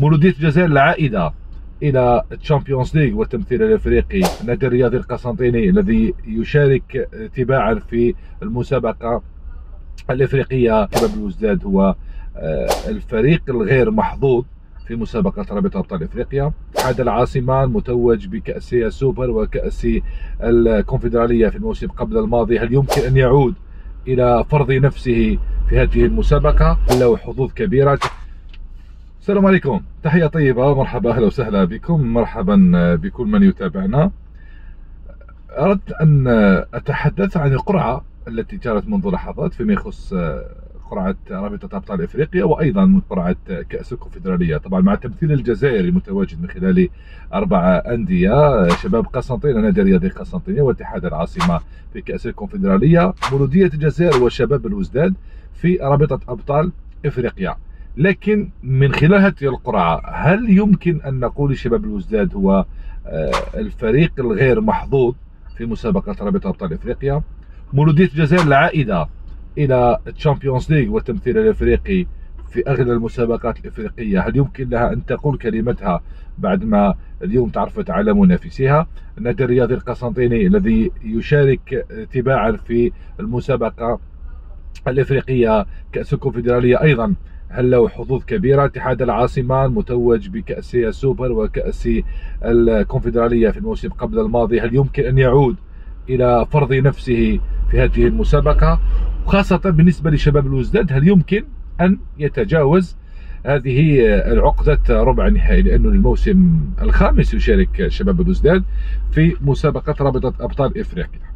مولودية الجزائر العائدة إلى ال Champions League والتمثيل الأفريقي. النادي الرياضي القسنطيني الذي يشارك تباعا في المسابقة الإفريقية. شباب بلوزداد هو آه، الفريق الغير محظوظ في مسابقة رابطة أبطال إفريقيا. اتحاد العاصمة المتوج بكأس السوبر وكأس الكونفدرالية في الموسم قبل الماضي. هل يمكن أن يعود إلى فرض نفسه في هذه المسابقة؟ له حظوظ كبيرة. السلام عليكم. تحية طيبة. مرحبا أهلا وسهلا بكم. مرحبا بكل من يتابعنا. أردت أن أتحدث عن القرعة التي جرت منذ لحظات فيما يخص قرعة رابطة أبطال إفريقيا وأيضا قرعة كأس الكونفدرالية. طبعا مع التمثيل الجزائري المتواجد من خلال أربع أندية شباب قسنطينة نادي رياضي قسنطينية واتحاد العاصمة في كأس الكونفدرالية مولودية الجزائر وشباب الوزداد في رابطة أبطال إفريقيا. لكن من خلال هذه القرعة هل يمكن أن نقول شباب الوزداد هو آه، الفريق الغير محظوظ في مسابقة رابطة أبطال إفريقيا؟ مولودية الجزائر العائدة إلى الشامبيونز ليغ والتمثيل الإفريقي في أغلى المسابقات الإفريقية هل يمكن لها أن تقول كلمتها بعد ما اليوم تعرفت على منافسيها النادي الرياضي القسنطيني الذي يشارك تباعا في المسابقة الإفريقية كأس الكونفدرالية أيضا. هل له حظوظ كبيرة. اتحاد العاصمة المتوج بكأس السوبر وكأس الكونفدرالية في الموسم قبل الماضي هل يمكن أن يعود إلى فرض نفسه في هذه المسابقة؟ وخاصة بالنسبة لشباب الوزداد هل يمكن أن يتجاوز هذه العقدة ربع النهائي؟ لأنه الموسم الخامس يشارك شباب الوزداد في مسابقة رابطة أبطال إفريقيا.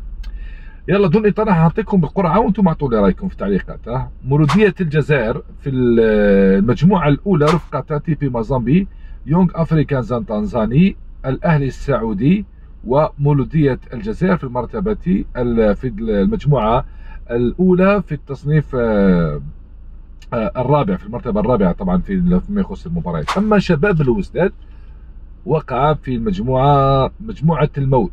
يلا دون اطاله هعطيكم بالقرعة. وأنتم أعطوا لي رأيكم في التعليقات ها؟ مولوديه الجزائر في المجموعة الأولى رفقة تيبي مازامبي يونغ أفريكان تنزاني الأهلي السعودي ومولودية الجزائر في المرتبة في المجموعة الأولى في التصنيف آه، آه، الرابع في المرتبة الرابعة طبعا في فيما يخص المباريات. أما شباب الوزداد وقع في المجموعة مجموعة الموت.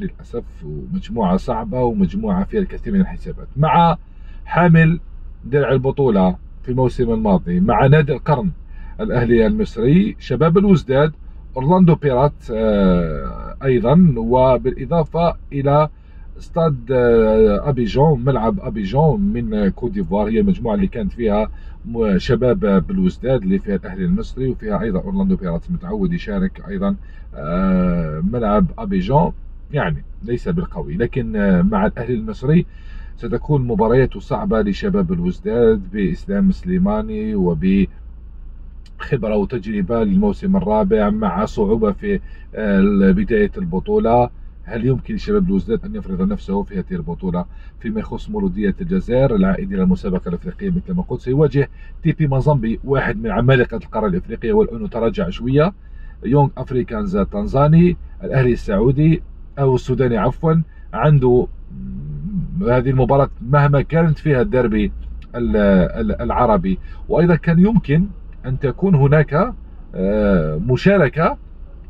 للأسف ومجموعة صعبة ومجموعة فيها الكثير من الحسابات. مع حامل درع البطولة في الموسم الماضي مع نادي القرن الأهلي المصري شباب الوزداد أورلاندو بيرات آه، أيضا وبالإضافة إلى استاد آه، أبيجون ملعب أبيجون من كوت ديفوار هي المجموعة اللي كانت فيها شباب بلوزداد اللي فيها الأهلي المصري وفيها أيضا أورلاندو بايرتس متعود يشارك أيضا آه، ملعب أبيجون. يعني ليس بالقوي لكن آه، مع الأهلي المصري ستكون مباريات صعبة لشباب بلوزداد بإسلام سليماني وب خبرة وتجربة للموسم الرابع مع صعوبة في آه، بداية البطولة. هل يمكن لشباب الوزداد أن يفرض نفسه في هذه البطولة فيما يخص مولودية الجزائر؟ العائد إلى المسابقة الأفريقية مثل ما قلت سيواجه تيبي مازامبي واحد من عمالقة القارة الأفريقية والآن تراجع شوية. يونغ أفريكانز تنزاني الأهلي السعودي أو السوداني عفوا عنده هذه المباراة مهما كانت فيها الدربي العربي. وأيضا كان يمكن أن تكون هناك آه، مشاركة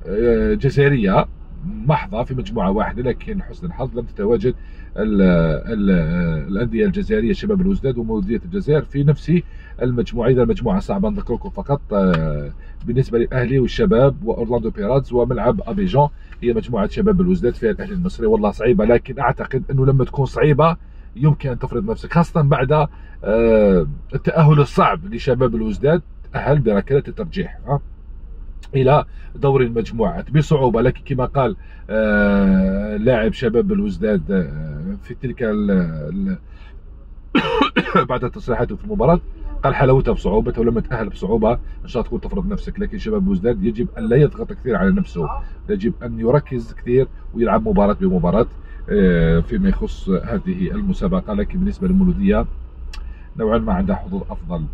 آه، جزائرية محضة في مجموعة واحدة لكن حسن الحظ لم تتواجد الأندية الجزائرية شباب الوزداد ومولودية الجزائر في نفس المجموعة. إذا المجموعة صعبة نذكر لكم فقط. آه، بالنسبة للأهلي والشباب وأورلاندو بيراتز وملعب أبيجان هي مجموعة شباب الوزداد فيها الأهلي المصري. والله صعيبة لكن أعتقد أنه لما تكون صعيبة يمكن أن تفرض نفسك خاصة بعد آه، التأهل الصعب لشباب الوزداد تأهل بركلات الترجيح إلى دور المجموعات بصعوبة. لكن كما قال آه لاعب شباب الوزداد آه في تلك بعد تصريحاته في المباراة قال حلاوتها بصعوبتها ولما تأهل بصعوبة إن شاء الله تكون تفرض نفسك. لكن شباب الوزداد يجب أن لا يضغط كثير على نفسه. يجب أن يركز كثير ويلعب مباراة بمباراة آه فيما يخص هذه المسابقة. لكن بالنسبة للمولودية نوعا ما عندها حظوظ أفضل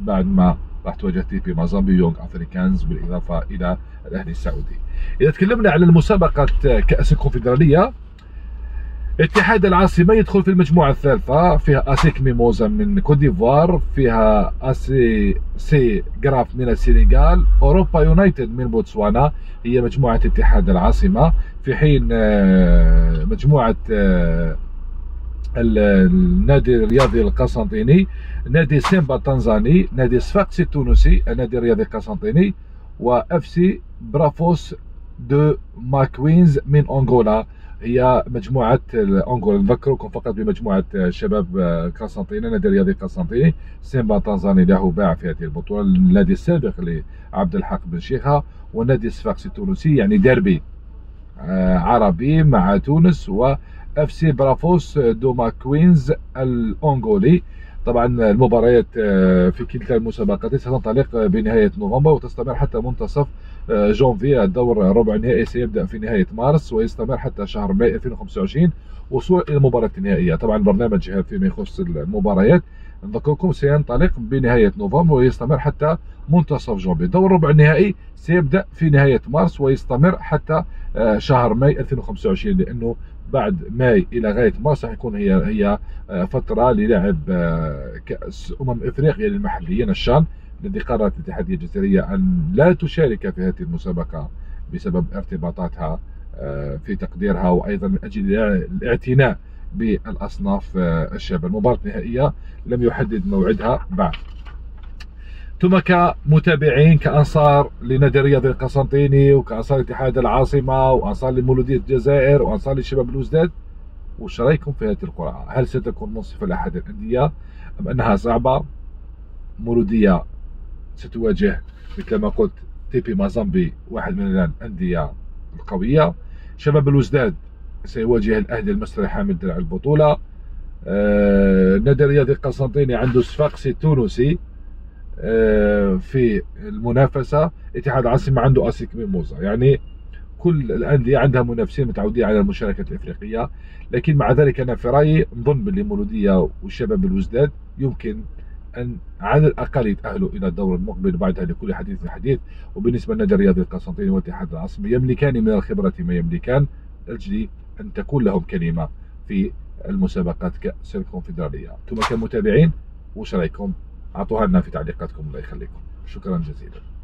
بعد ما راح تواجه تيبي مازامبي يونغ أفريكانز بالإضافة إلى الأهلي السعودي. إذا تكلمنا عن المسابقة كأس الكونفدرالية اتحاد العاصمة يدخل في المجموعة الثالثة فيها اسيك ميموزا من كوت ديفوار فيها آ آس سي جاراف من السنغال أورابا يونايتد من بوتسوانا هي مجموعة اتحاد العاصمة في حين آه، مجموعة آه، النادي الرياضي القسنطيني نادي سيمبا التنزاني نادي صفاقسي التونسي النادي الرياضي القسنطيني و اف سي برافوس دو ماكيس من أنغولا. هي مجموعة انغولا نذكركم فقط بمجموعة شباب قسنطيني نادي الرياضي قسنطيني سيمبا التنزاني له باع في هذه البطولة النادي السابق لعبد الحق بن شيخة ونادي صفاقسي التونسي يعني ديربي آه، عربي مع تونس و اف سي برافوس دو ماكيس الانغولي طبعا المباريات آه، في كلتا المسابقات ستنطلق بنهاية نوفمبر وتستمر حتى منتصف آه، جونفي الدور ربع النهائي سيبدأ في نهاية مارس ويستمر حتى شهر ماي 2025 وصول إلى المباراة النهائية. طبعا البرنامج فيما يخص المباريات. نذكركم سينطلق بنهاية نوفمبر ويستمر حتى منتصف جونفي دور ربع النهائي سيبدأ في نهاية مارس ويستمر حتى آه، شهر ماي 2025 لأنه بعد ماي إلى غاية مارس راح يكون هي هي آه، فترة للعب آه، كأس أمم إفريقيا للمحليين الشان الذي قررت الاتحادية الجزائرية أن لا تشارك في هذه المسابقة بسبب ارتباطاتها في تقديرها وأيضا من أجل الاعتناء بالأصناف الشابه المباراة النهائية لم يحدد موعدها بعد. ثم كمتابعين كأنصار لنادي الرياضي القسنطيني وكأنصار اتحاد العاصمة وأنصار لمولودية الجزائر وأنصار لشباب الوزداد وش رأيكم في هذه القرعه؟ هل ستكون منصفة لأحد الأندية أم أنها صعبة؟ مولودية ستواجه مثل ما قلت تيبي مازامبي واحد من الأندية القوية شباب الوزداد سيواجه الأهلي المصري حامل درع البطولة آه نادي الرياضي القسنطيني عنده صفاقسي التونسي في المنافسة اتحاد العاصمه عنده آسيك ميموزا. يعني كل الأندية عندها منافسين متعودين على المشاركة الإفريقية لكن مع ذلك أنا في رأيي نظن باللي مولودية والشباب الوزداد يمكن أن على الأقل يتأهلوا إلى الدور المقبل بعدها لكل حديث حديث. وبالنسبة للنادي الرياضي القسنطيني والاتحاد العاصمي يملكان من الخبرة ما يملكان لاجل أن تكون لهم كلمة في المسابقات كاس الكونفدراليه ثم كمتابعين وش رأيكم؟ أعطوها لنا في تعليقاتكم الله يخليكم. شكرا جزيلا.